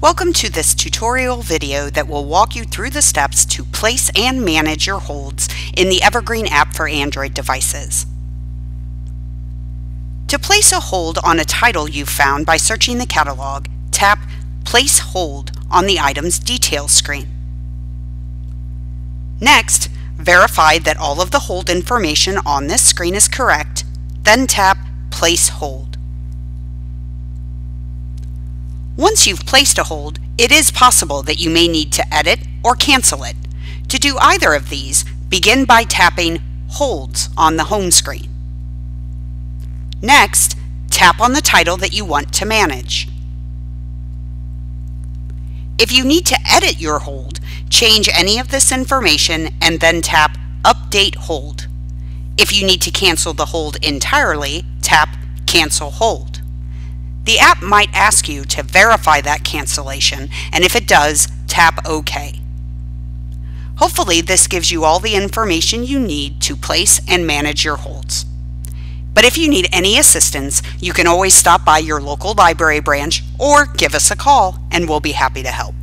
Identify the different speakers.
Speaker 1: Welcome to this tutorial video that will walk you through the steps to place and manage your holds in the Evergreen app for Android devices. To place a hold on a title you found by searching the catalog, tap Place Hold on the item's details screen. Next, verify that all of the hold information on this screen is correct, then tap Place Hold. Once you've placed a hold, it is possible that you may need to edit or cancel it. To do either of these, begin by tapping Holds on the home screen. Next, tap on the title that you want to manage. If you need to edit your hold, change any of this information and then tap Update Hold. If you need to cancel the hold entirely, tap Cancel Hold. The app might ask you to verify that cancellation, and if it does, tap OK. Hopefully this gives you all the information you need to place and manage your holds. But if you need any assistance, you can always stop by your local library branch or give us a call and we'll be happy to help.